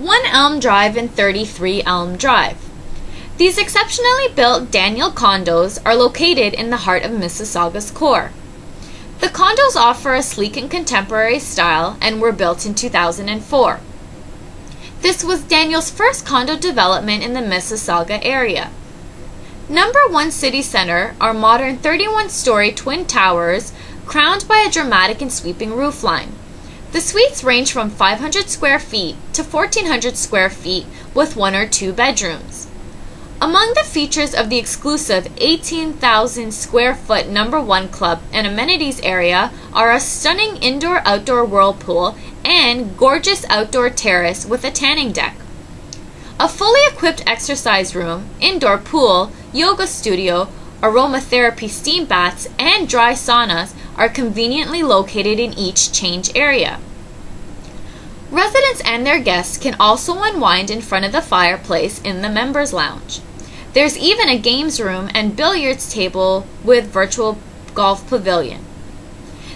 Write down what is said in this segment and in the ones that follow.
1 Elm Drive and 33 Elm Drive. These exceptionally built Daniel condos are located in the heart of Mississauga's core. The condos offer a sleek and contemporary style and were built in 2004. This was Daniel's first condo development in the Mississauga area. Number 1 City Center are modern 31 story twin towers crowned by a dramatic and sweeping roofline. The suites range from 500 square feet to 1400 square feet with one or two bedrooms. Among the features of the exclusive 18,000 square foot number one club and amenities area are a stunning indoor outdoor whirlpool and gorgeous outdoor terrace with a tanning deck. A fully equipped exercise room, indoor pool, yoga studio, aromatherapy steam baths, and dry saunas are conveniently located in each change area. Residents and their guests can also unwind in front of the fireplace in the members' lounge. There's even a games room and billiards table with virtual golf pavilion.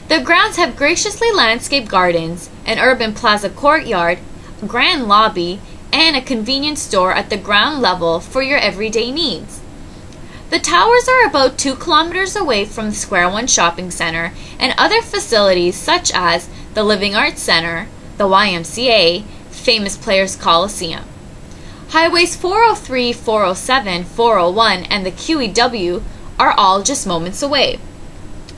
The grounds have graciously landscaped gardens, an urban plaza courtyard, grand lobby, and a convenience store at the ground level for your everyday needs. The towers are about 2 kilometers away from the Square One Shopping Center and other facilities such as the Living Arts Center, the YMCA, Famous Players Coliseum. Highways 403, 407, 401, and the QEW are all just moments away.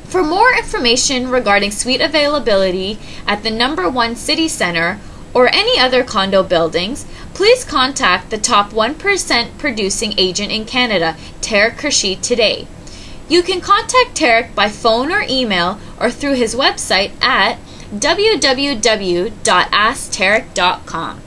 For more information regarding suite availability at the number 1 City Center or any other condo buildings, please contact the top 1% producing agent in Canada, Tariq Khursheed, today. You can contact Tariq by phone or email or through his website at www.asktariq.com.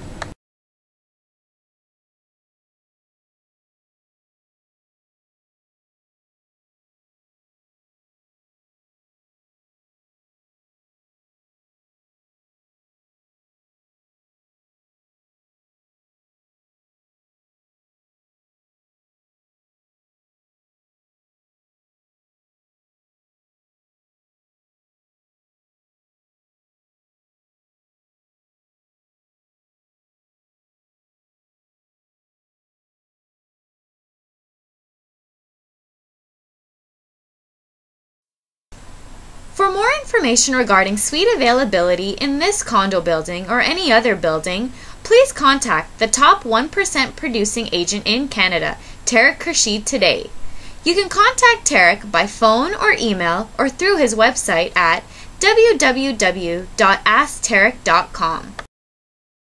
For more information regarding suite availability in this condo building or any other building, please contact the top 1% producing agent in Canada, Tariq Khursheed, today. You can contact Tariq by phone or email or through his website at www.asktariq.com.